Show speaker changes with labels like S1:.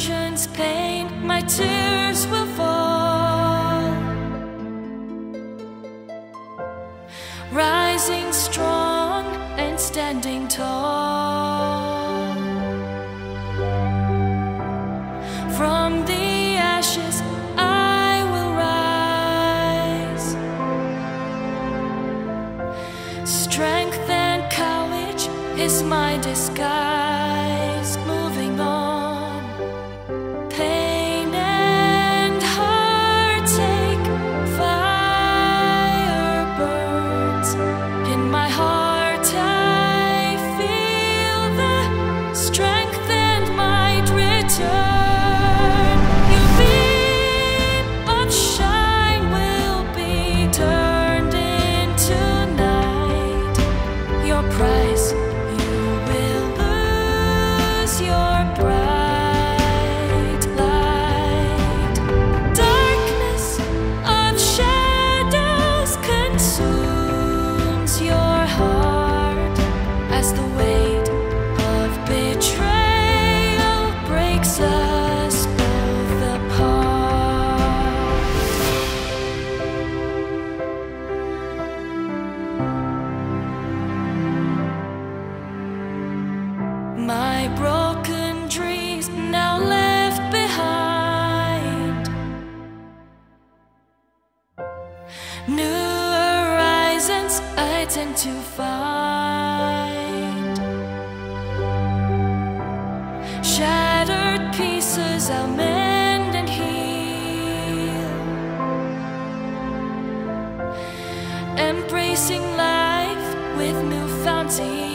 S1: Delusions paint, my tears will fall. Rising strong and standing tall. From the ashes, I will rise. Strength and courage is my disguise. My broken dreams now left behind. New horizons I tend to find. embracing life with newfound fountains.